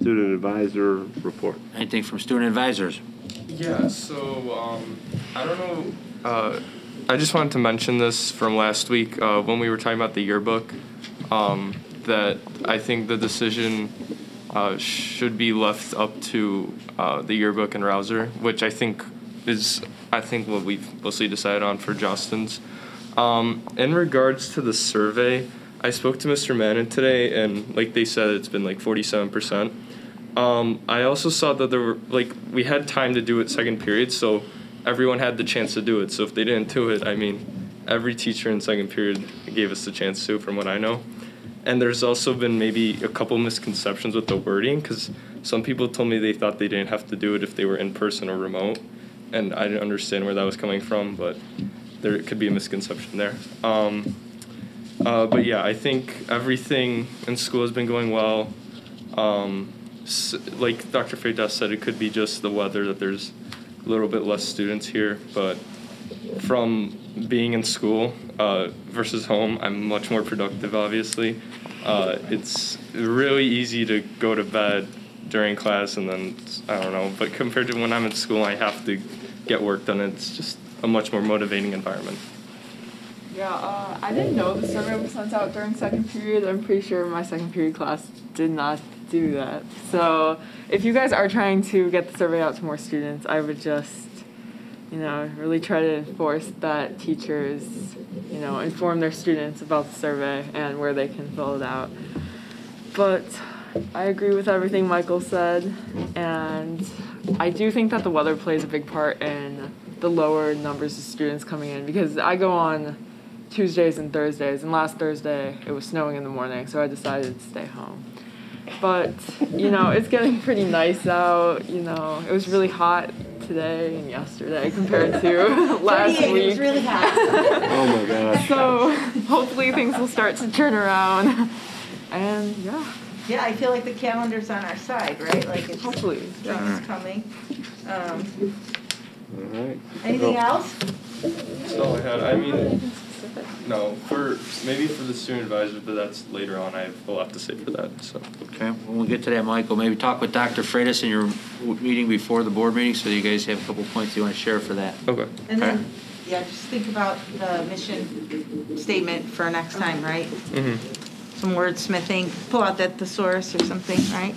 student advisor report. Anything from student advisors? Yeah, so um, I don't know. Uh, I just wanted to mention this from last week uh, when we were talking about the yearbook. Um, that I think the decision uh, should be left up to uh, the yearbook and Rouser, which I think is I think what we've mostly decided on for Justin's. Um, in regards to the survey, I spoke to Mr. Mannon today, and like they said, it's been like forty-seven percent. Um, I also saw that there were like we had time to do it second period, so everyone had the chance to do it. So if they didn't do it, I mean, every teacher in second period gave us the chance to, from what I know. And there's also been maybe a couple misconceptions with the wording because some people told me they thought they didn't have to do it if they were in person or remote, and I didn't understand where that was coming from, but there could be a misconception there. Um, uh, but yeah, I think everything in school has been going well. Um, s- like Dr. Freytas said, it could be just the weather that there's a little bit less students here, but from being in school uh, versus home, I'm much more productive, obviously. Uh, it's really easy to go to bed during class and then, I don't know, but compared to when I'm in school, I have to get work done. It's just a much more motivating environment. Yeah, uh, I didn't know the survey was sent out during second period. I'm pretty sure my second period class did not do that. So if you guys are trying to get the survey out to more students, I would just, you know, really try to enforce that teachers, you know, inform their students about the survey and where they can fill it out. But I agree with everything Michael said, and I do think that the weather plays a big part in the lower numbers of students coming in because I go on Tuesdays and Thursdays, and last Thursday it was snowing in the morning, so I decided to stay home. But you know, it's getting pretty nice out. You know, it was really hot today and yesterday compared to last 38, week. it was really hot. Oh my gosh. so hopefully things will start to turn around. And yeah, Yeah, I feel like the calendar's on our side, right? Like it's, hopefully. Yeah. spring's coming. Um, All right. Anything Well, else? That's all I had. I mean, no, for maybe for the student advisor, but that's later on. I have a lot to say for that. So. Okay, when we get to that, Michael, maybe talk with Dr. Freytas in your meeting before the board meeting, so you guys have a couple points you want to share for that. Okay. And Okay. then, yeah, just think about the mission statement for next time, right? Mm-hmm. Some wordsmithing, pull out that thesaurus or something, right?